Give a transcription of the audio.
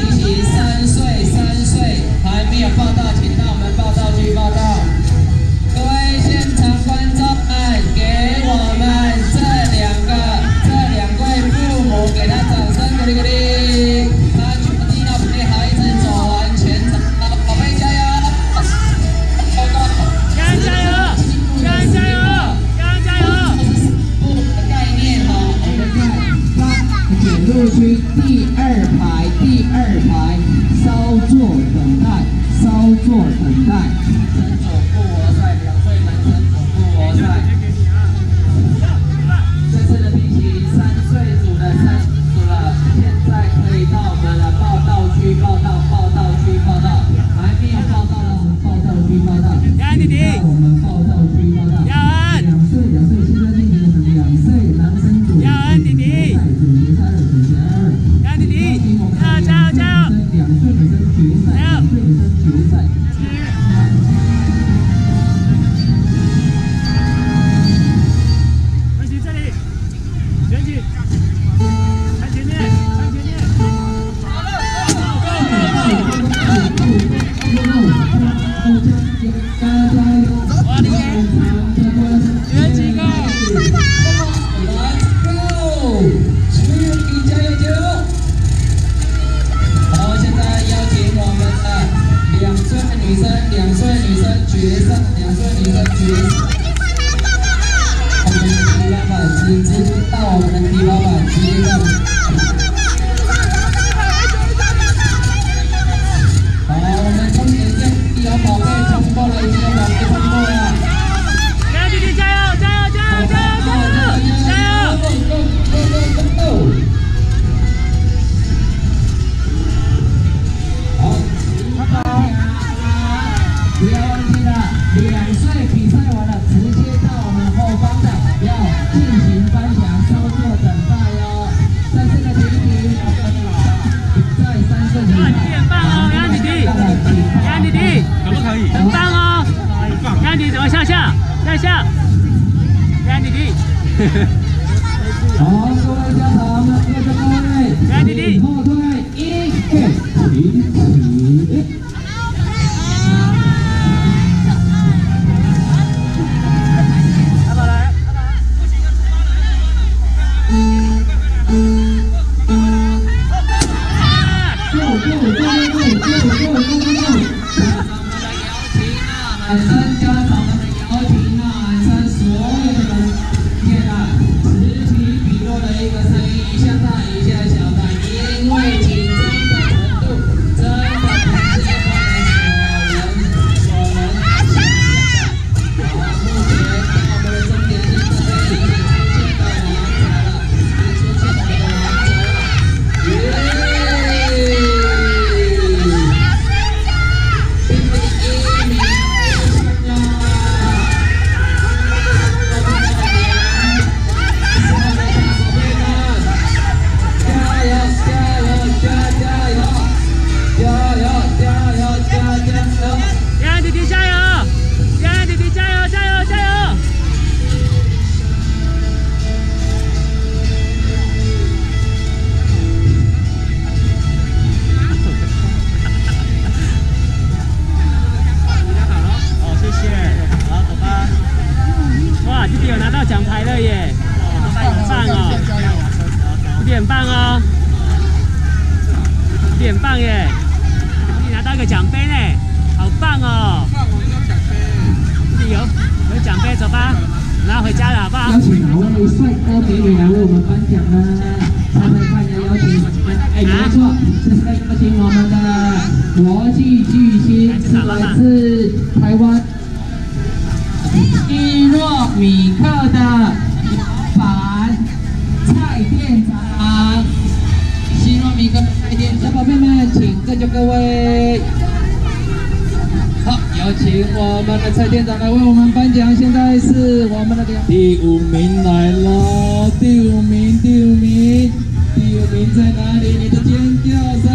三岁，三岁还没有放大镜。第二排第二排稍作等待稍作等待，遵守复活赛，两岁男生走复活赛。这次的比心，三岁。जी Богу, на пиво. 大象，干弟弟。好，各位家长，我们列个队，干弟弟，后队，一、二、一、起。Thank you. 弟弟很棒哦，弟弟很棒耶，弟弟拿到一个奖杯呢，好棒哦。弟弟有有奖杯，走吧，拿回家了好不好？邀？请哪位帅哥美女来为我们颁奖呢？猜猜看要邀请，哎，没错，这是邀请我们的国际巨星，是来自台湾。伊诺米克的凡蔡店长。希诺米克蔡店，小宝贝们，请各就各位。好，有请我们的蔡店长来为我们颁奖。现在是我们的第第五名来了，第五名，第五名，第五名在哪里？你的尖叫声，